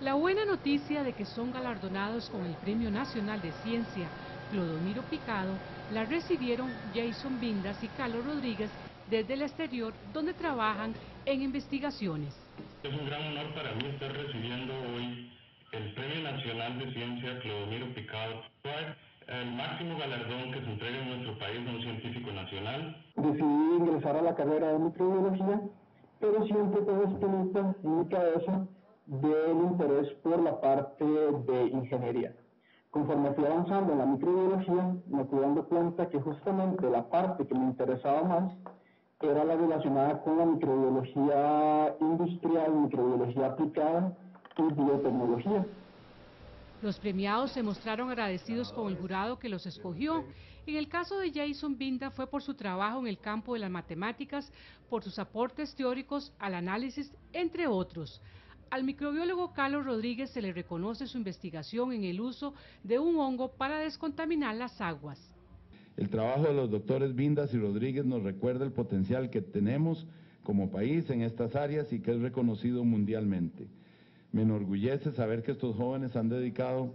La buena noticia de que son galardonados con el Premio Nacional de Ciencia Clodomiro Picado la recibieron Jason Vindas y Carlos Rodríguez desde el exterior donde trabajan en investigaciones. Es un gran honor para mí estar recibiendo hoy el Premio Nacional de Ciencia Clodomiro Picado, el máximo galardón que se entrega en nuestro país a un científico nacional. Decidí ingresar a la carrera de microbiología, pero siempre todo espinita en mi cabeza del interés por la parte de ingeniería. Conforme fui avanzando en la microbiología, me fui dando cuenta que justamente la parte que me interesaba más era la relacionada con la microbiología industrial, microbiología aplicada y biotecnología. Los premiados se mostraron agradecidos con el jurado que los escogió. En el caso de Jason Binda fue por su trabajo en el campo de las matemáticas, por sus aportes teóricos al análisis, entre otros. Al microbiólogo Carlos Rodríguez se le reconoce su investigación en el uso de un hongo para descontaminar las aguas. El trabajo de los doctores Vindas y Rodríguez nos recuerda el potencial que tenemos como país en estas áreas y que es reconocido mundialmente. Me enorgullece saber que estos jóvenes han dedicado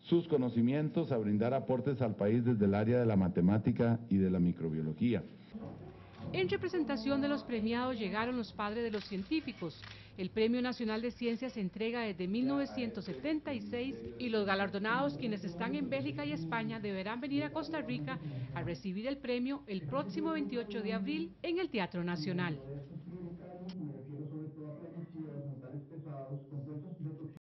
sus conocimientos a brindar aportes al país desde el área de la matemática y de la microbiología. En representación de los premiados llegaron los padres de los científicos. El Premio Nacional de Ciencias se entrega desde 1976 y los galardonados quienes están en Bélgica y España deberán venir a Costa Rica a recibir el premio el próximo 28 de abril en el Teatro Nacional.